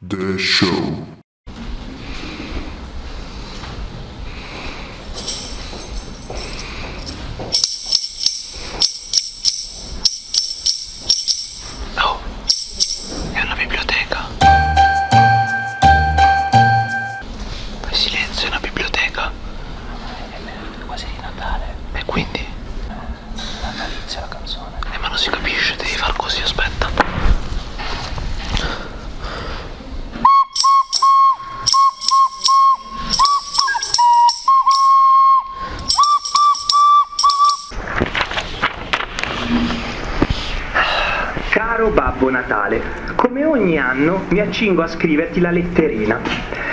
The Show. Babbo Natale, come ogni anno mi accingo a scriverti la letterina.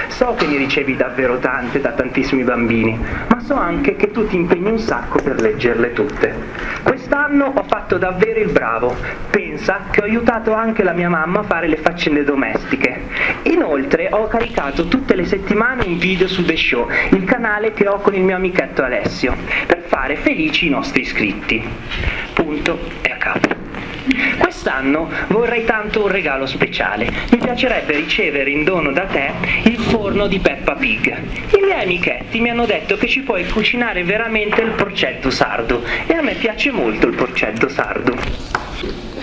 So che ne ricevi davvero tante da tantissimi bambini, ma so anche che tu ti impegni un sacco per leggerle tutte. Quest'anno ho fatto davvero il bravo. Pensa che ho aiutato anche la mia mamma a fare le faccende domestiche. Inoltre ho caricato tutte le settimane un video su The Show, il canale che ho con il mio amichetto Alessio, per fare felici i nostri iscritti. Punto e a capo. Quest'anno vorrei tanto un regalo speciale. Mi piacerebbe ricevere in dono da te il forno di Peppa Pig. I miei amichetti mi hanno detto che ci puoi cucinare veramente il porcetto sardo e a me piace molto il porcetto sardo.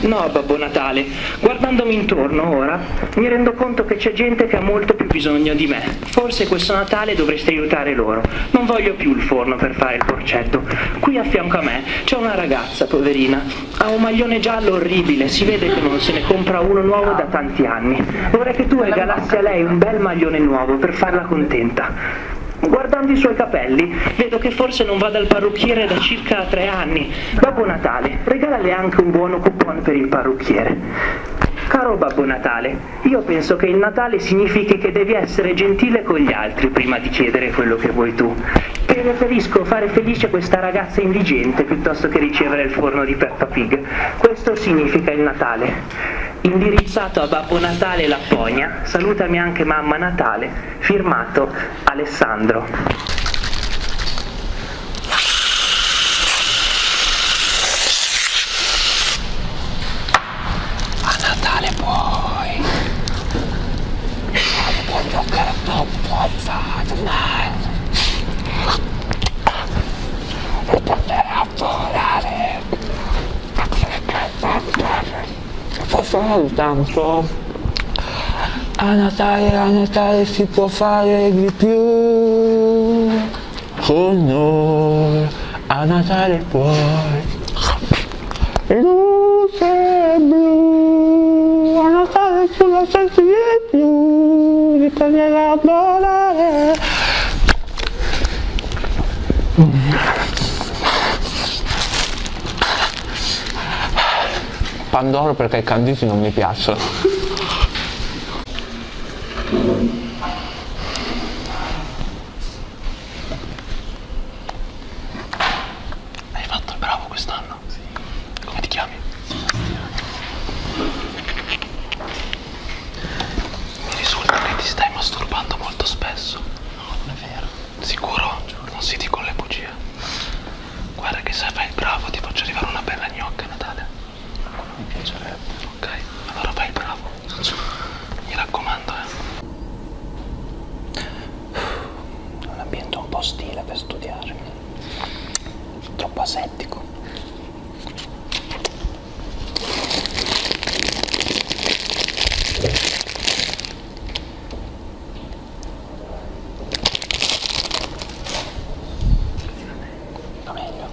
No, Babbo Natale, guardandomi intorno ora mi rendo conto che c'è gente che ha molto più bisogno di me. Forse questo Natale dovresti aiutare loro. Non voglio più il forno per fare il porcetto. Qui a fianco a me c'è una ragazza, poverina. Ha un maglione giallo orribile, si vede che non se ne compra uno nuovo da tanti anni. Vorrei che tu regalassi a lei un bel maglione nuovo per farla contenta. Guardando i suoi capelli, vedo che forse non va dal parrucchiere da circa tre anni. Babbo Natale, regalale anche un buono coupon per il parrucchiere. Caro Babbo Natale, io penso che il Natale significhi che devi essere gentile con gli altri prima di chiedere quello che vuoi tu. Preferisco fare felice questa ragazza indigente piuttosto che ricevere il forno di Peppa Pig. Questo significa il Natale. Indirizzato a Babbo Natale Lapponia, salutami anche Mamma Natale, firmato Alessandro. A Natale puoi. Puoi giocare un po' Batman. E tornare a volare. Posso soltanto. A Natale, a Natale si può fare di più. Con noi. A Natale puoi. Luce blu, a Natale sulla sensi di più, di tornare a volare. Pandoro perché i canditi non mi piacciono. Hai fatto il bravo quest'anno? Sì. Come ti chiami? Mi risulta che ti stai masturbando molto spesso. No, non è vero. Sicuro? Non si dicono le bugie. Guarda che se fai il bravo ti faccio arrivare una bella gnocca a Natale. Mi piacerebbe. Ok, allora fai il bravo. Mi raccomando, eh. Un ambiente un po' ostile per studiare. Troppo asettico. Va meglio.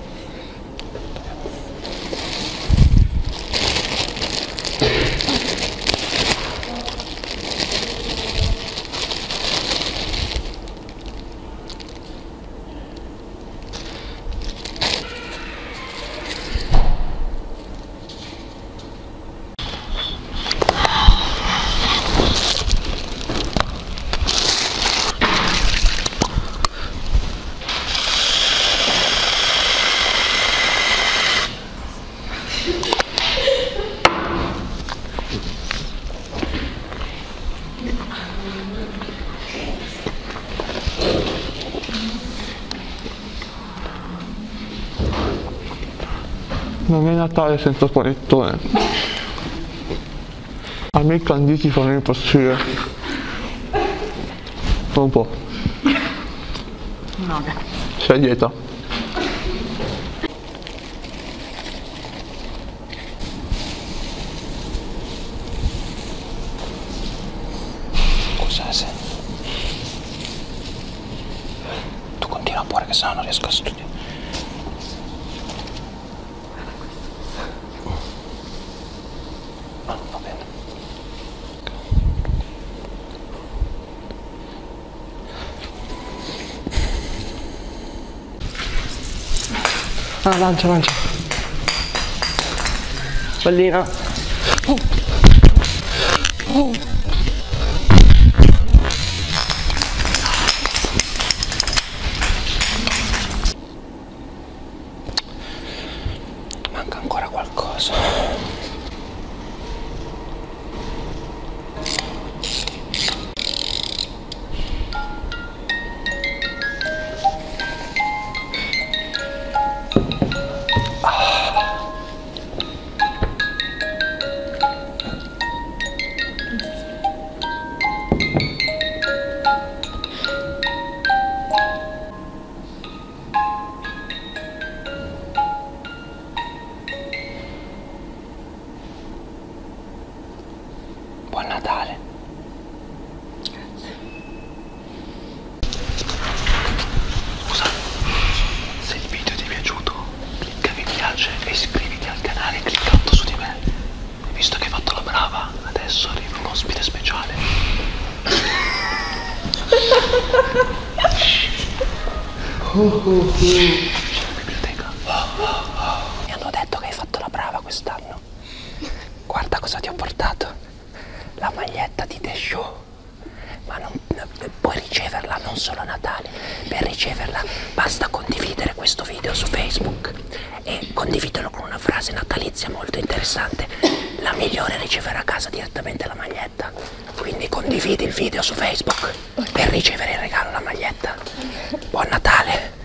Non è Natale senza panettone. A me i canditi fanno impazzire. Un po'. No, Sei a dieta? Cos'è se? Tu continua pure che sennò non riesco a studiare. Ah, va bene. Ah, lancia, lancia. Pallina. Manca Biblioteca. Mi hanno detto che hai fatto la brava quest'anno. Guarda cosa ti ho portato. La maglietta di The Show. Ma non, puoi riceverla non solo a Natale. Per riceverla basta condividere questo video su Facebook. E condividelo con una frase natalizia molto interessante. La migliore riceverà a casa direttamente la maglietta. Quindi condividi il video su Facebook per ricevere in regalo la maglietta. Buon Natale!